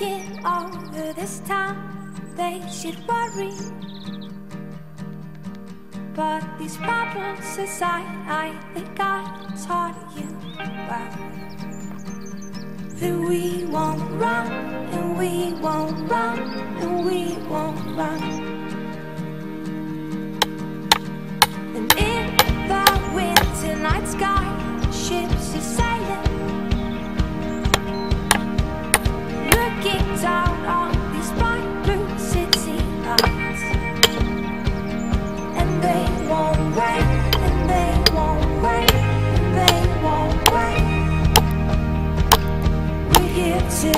Over this town, they should worry. But these problems aside, I think I taught you well. That we won't run, and we won't run, and we won't run.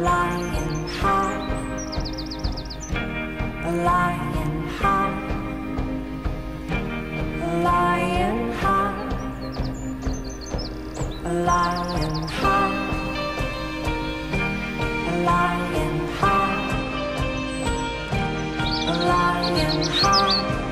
lion high, a lion heart, a lion high, a lion heart, a lion heart, a lion heart.